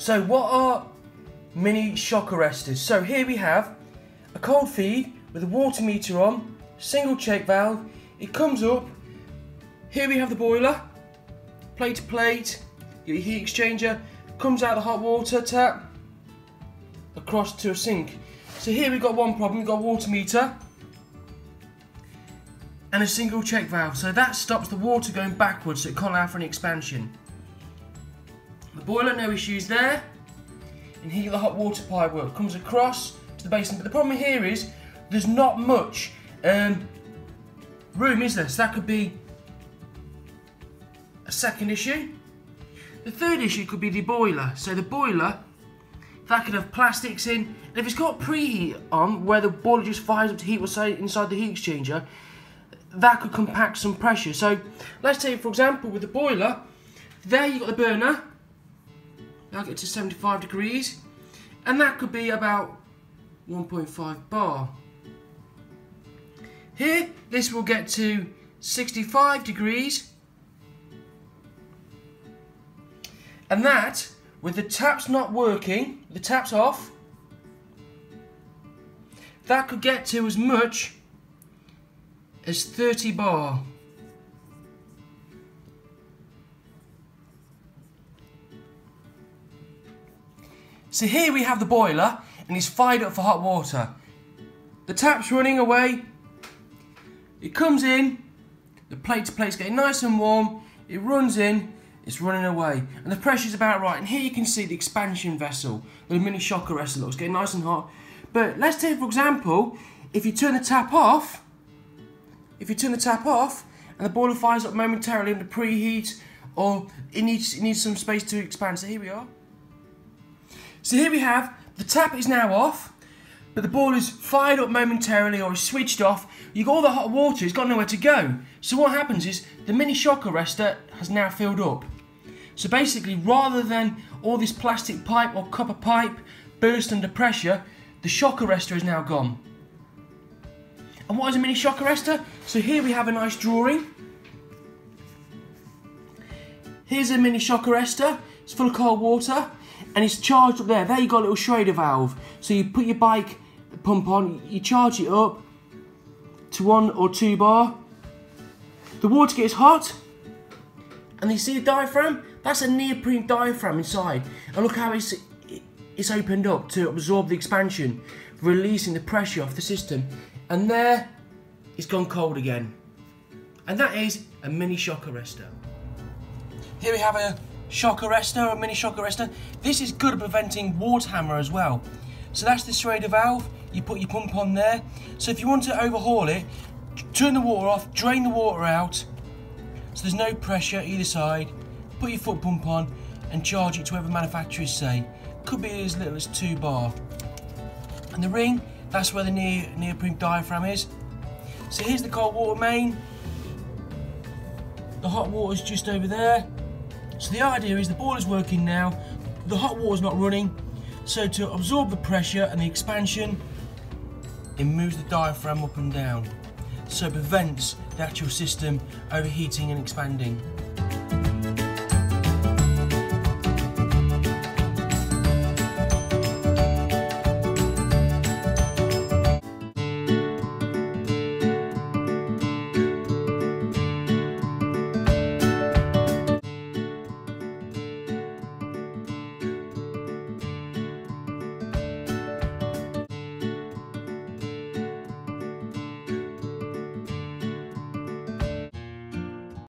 So what are mini shock arresters? So here we have a cold feed with a water meter on, single check valve. It comes up. Here we have the boiler, plate to plate, your heat exchanger, comes out the hot water tap across to a sink. So here we've got one problem, we've got a water meter and a single check valve. So that stops the water going backwards so it can't allow for any expansion. The boiler, no issues there. And here the hot water pipe work comes across to the basin. But the problem here is there's not much um, room, is there? So that could be a second issue. The third issue could be the boiler. So the boiler, that could have plastics in. And if it's got preheat on, where the boiler just fires up to heat what's inside the heat exchanger, that could compact some pressure. So let's take, for example, with the boiler, there you've got the burner, that'll get to 75 degrees, and that could be about 1.5 bar. Here, this will get to 65 degrees, and that, with the taps not working, the taps off, that could get to as much as 30 bar. So here we have the boiler and it's fired up for hot water. The tap's running away. It comes in, the plate to plate's getting nice and warm, it runs in, it's running away. And the pressure's about right. And here you can see the expansion vessel, the mini shock arrestor looks getting nice and hot. But let's take for example, if you turn the tap off, if you turn the tap off and the boiler fires up momentarily under preheat or it needs, it needs some space to expand. So here we are. So here we have, the tap is now off, but the boiler's fired up momentarily or is switched off. You've got all the hot water, it's got nowhere to go. So what happens is the mini shock arrestor has now filled up. So basically, rather than all this plastic pipe or copper pipe burst under pressure, the shock arrestor is now gone. And what is a mini shock arrestor? So here we have a nice drawing. Here's a mini shock arrestor. It's full of cold water and it's charged up there. There you got a little Schrader valve. So you put your bike pump on, you charge it up to one or two bar. The water gets hot and you see the diaphragm? That's a neoprene diaphragm inside. And look how it's, it's opened up to absorb the expansion, releasing the pressure off the system and there it's gone cold again. And that is a mini shock arrestor. Here we have a shock arrestor, a mini shock arrestor. This is good at preventing water hammer as well. So that's the Schrader valve, you put your pump on there. So if you want to overhaul it, turn the water off, drain the water out, so there's no pressure either side, put your foot pump on and charge it to whatever manufacturers say. Could be as little as two bar. And the ring, that's where the near, neoprene diaphragm is. So here's the cold water main. The hot water's just over there. So the idea is the boiler's working now, the hot water's not running, so to absorb the pressure and the expansion, it moves the diaphragm up and down. So it prevents the actual system overheating and expanding.